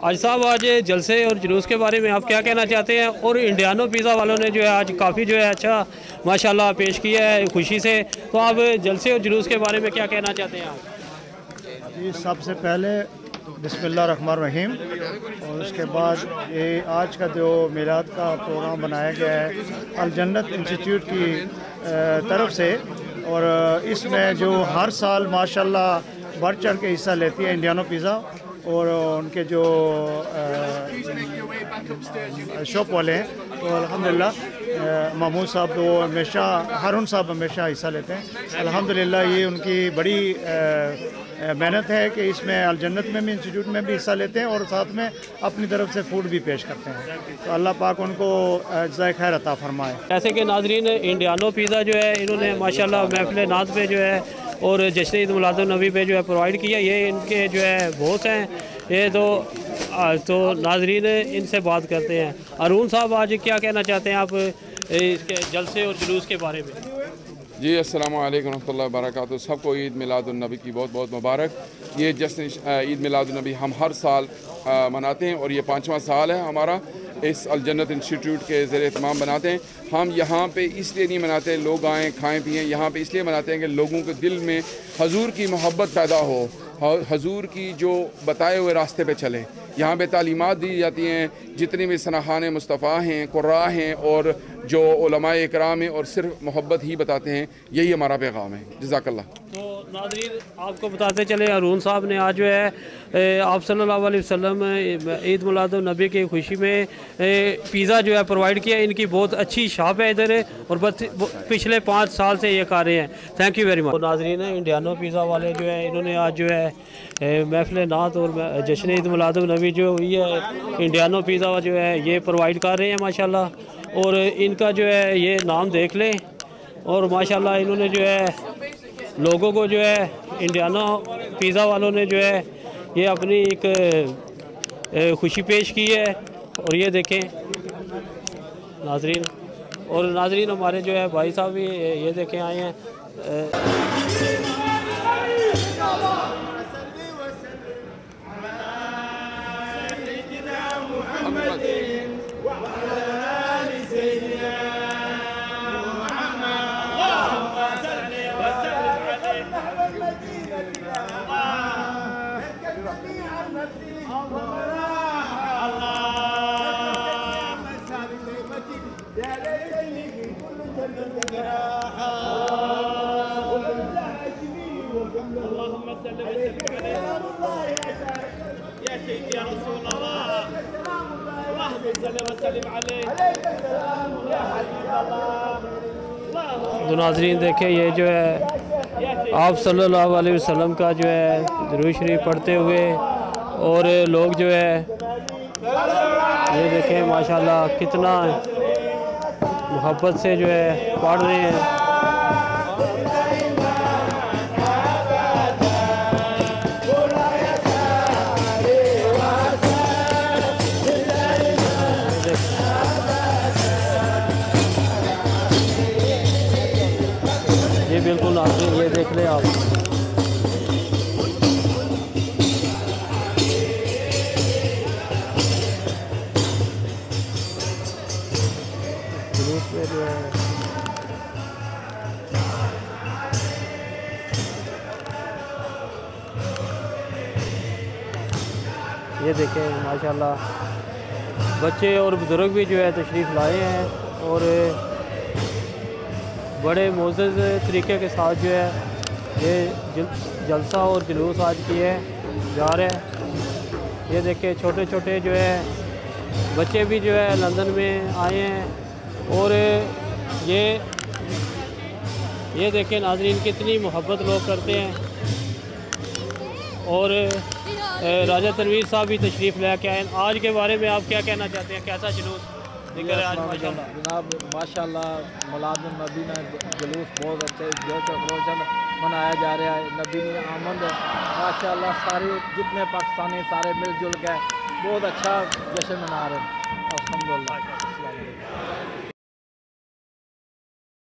آج صاحب، آج جلسے اور جلوس کے بارے میں آپ کیا کہنا چاہتے ہیں؟ اور انڈیانو پیزا والوں نے جو ہے، آج کافی جو ہے اچھا ماشاءاللہ پیش کیا ہے، خوشی سے۔ تو آپ جلسے اور جلوس کے بارے میں کیا کہنا چاہتے ہیں آپ؟ جی سب سے پہلے بسم اللہ الرحمن الرحیم۔ اور اس کے بعد یہ آج کا جو میلاد کا پروگرام بنایا گیا ہے، الجنت انسٹیٹیوٹ کی طرف سے۔ اور اس میں جو ہر سال ماشاءاللہ بڑھ چڑھ کے حصہ لیتی ہے انڈیانو پیزا۔ اور ان کے جو شاپ والے ہیں، تو الحمدللہ محمود صاحب تو ہمیشہ، ہارون صاحب ہمیشہ حصہ لیتے ہیں۔ الحمدللہ، یہ ان کی بڑی محنت ہے کہ اس میں الجنت میں بھی، انسٹیٹیوٹ میں بھی حصہ لیتے ہیں اور ساتھ میں اپنی طرف سے فوڈ بھی پیش کرتے ہیں۔ تو اللہ پاک ان کو جزائے خیر عطا فرمائے۔ جیسے کہ ناظرین، انڈیانو پیزا جو ہے، انہوں نے ماشاءاللہ محفل ناز پہ جو ہے اور جشن عید ملاد النبی پہ جو ہے پرووائڈ کیا، یہ ان کے جو ہے بہت ہیں۔ یہ تو تو ناظرین ان سے بات کرتے ہیں۔ ارون صاحب، آج کیا کہنا چاہتے ہیں آپ اس کے جلسے اور جلوس کے بارے میں؟ جی السلام علیکم ورحمۃ اللہ وبرکاتہ۔ سب کو عید میلاد النبی کی بہت بہت مبارک۔ یہ جشن عید میلاد النبی ہم ہر سال مناتے ہیں اور یہ پانچواں سال ہے ہمارا۔ اس الجنت انسٹیٹیوٹ کے زیر اہتمام بناتے ہیں۔ ہم یہاں پہ اس لیے نہیں مناتے لوگ آئیں، کھائیں پئیں یہاں پہ اس لیے مناتے ہیں کہ لوگوں کے دل میں حضور کی محبت پیدا ہو حضور کی جو بتائے ہوئے راستے پہ چلے۔ یہاں پہ تعلیمات دی جاتی ہیں، جتنی بھی صنحان مصطفیٰ ہیں قرآ ہیں اور جو علماء اکرام ہیں اور صرف محبت ہی بتاتے ہیں، یہی ہمارا پیغام ہے۔ جزاک اللہ۔ تو ناظرین، آپ کو بتاتے چلے ارون صاحب نے آج جو ہے آپ صلی اللہ علیہ وسلم عید ملاد النبی کی خوشی میں پیزا جو ہے پرووائڈ کیا، ان کی بہت اچھی شاپ ہے ادھر، اور پچھلے پانچ سال سے یہ کھا رہے ہیں۔ تھینک یو ویری مچ ناظرین انڈیانو پیزا والے جو ہے انہوں نے آج جو ہے محفل نعت اور جشن عید ملاد النبی جو ہوئی ہے انڈیانو پیزا جو ہے، یہ پرووائڈ کر رہے ہیں، ماشاءاللہ۔ اور ان کا جو ہے، یہ نام دیکھ لیں۔ اور ماشاءاللہ، انہوں نے جو ہے لوگوں کو جو ہے انڈیانا پیزا والوں نے جو ہے یہ اپنی ایک خوشی پیش کی ہے۔ اور یہ دیکھیں، ناظرین، اور ناظرین ہمارے جو ہے بھائی صاحب بھی یہ دیکھیں آئے ہیں۔ تو ناظرین دیکھیں، یہ جو ہے آپ صلی اللہ علیہ وسلم کا جو ہے درود شریف پڑھتے ہوئے اور لوگ جو ہے، یہ دیکھیں ماشاءاللہ کتنا محبت سے جو ہے پڑھ رہے ہیں۔ یہ بالکل ناظرین، یہ دیکھ لیں آپ۔ جو ہے یہ دیکھیں، ماشاءاللہ بچے اور بزرگ بھی جو ہے تشریف لائے ہیں اور بڑے معزز طریقے کے ساتھ جو ہے یہ جلسہ اور جلوس آج کیے جا رہے ہیں۔ یہ دیکھیں، چھوٹے چھوٹے جو ہے بچے بھی جو ہے لندن میں آئے ہیں۔ اور یہ یہ دیکھیں ناظرین کتنی محبت لوگ کرتے ہیں۔ اور راجہ تنویر صاحب بھی تشریف لے کے آئے آج کے بارے میں آپ کیا کہنا چاہتے ہیں؟ کیسا جلوس آج؟ ماشاء اللہ جناب ماشاء اللہ ملاد النبی میں جلوس بہت اچھے جوش و خروش منایا جا رہا ہے۔ نبی نے آمد ماشاء اللہ سارے جتنے پاکستانی سارے مل جل کے بہت اچھا جشن منا رہے ہیں۔ الحمدللہ۔